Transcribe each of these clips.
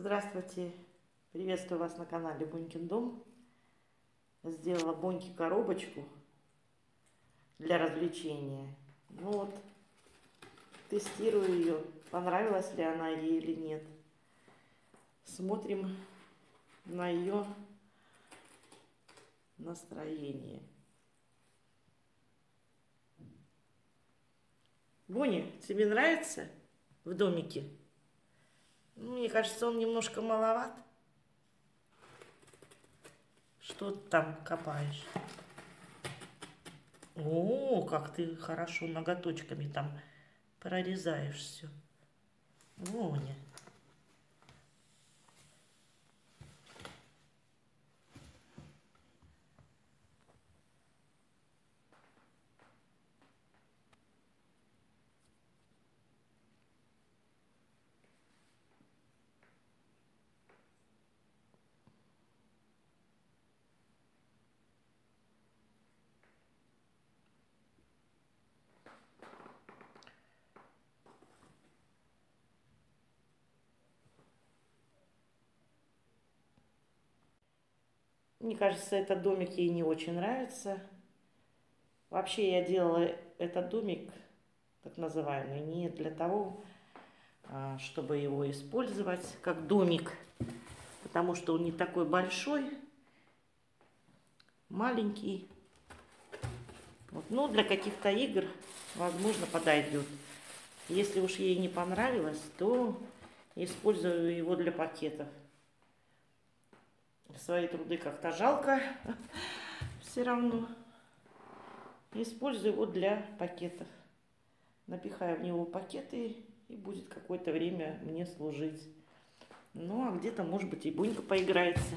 Здравствуйте! Приветствую вас на канале Бунькин дом. Сделала Боньке коробочку для развлечения. Ну вот, тестирую ее, понравилась ли она ей или нет. Смотрим на ее настроение. Боня, тебе нравится в домике? Мне кажется, он немножко маловат. Что ты там копаешь? О, как ты хорошо ноготочками там прорезаешь все. Воня. Мне кажется, этот домик ей не очень нравится. Вообще я делала этот домик, так называемый, не для того, а, чтобы его использовать как домик, потому что он не такой большой, маленький. Вот. Но для каких-то игр, возможно, подойдет. Если уж ей не понравилось, то использую его для пакетов свои труды как-то жалко все равно. Использую его для пакетов. Напихаю в него пакеты и будет какое-то время мне служить. Ну, а где-то, может быть, и Бунька поиграется.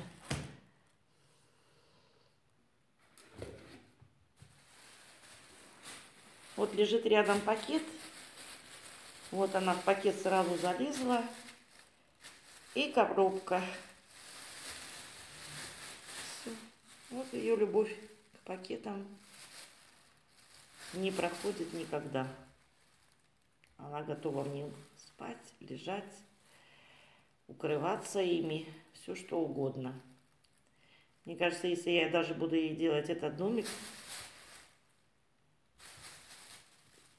Вот лежит рядом пакет. Вот она в пакет сразу залезла. И коробка. Вот ее любовь к пакетам не проходит никогда. Она готова в них спать, лежать, укрываться ими, все что угодно. Мне кажется, если я даже буду ей делать этот домик,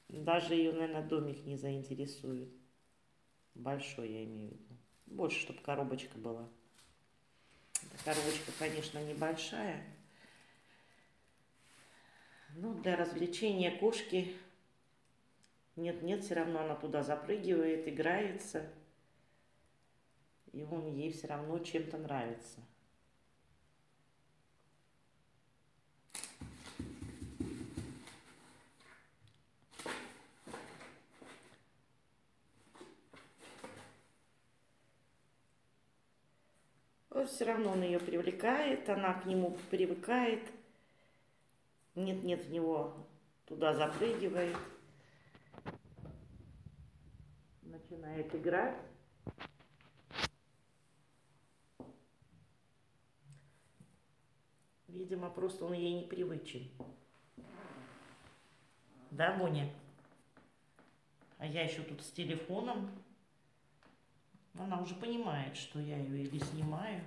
даже ее, наверное, домик не заинтересует. Большой я имею в виду. Больше, чтобы коробочка была. Коробочка, конечно, небольшая. Но для развлечения кошки нет-нет, все равно она туда запрыгивает, играется. И он ей все равно чем-то нравится. Вот все равно он ее привлекает, она к нему привыкает. Нет-нет, в него туда запрыгивает. Начинает играть. Видимо, просто он ей непривычен. Да, Боня? А я еще тут с телефоном. Она уже понимает, что я ее или снимаю,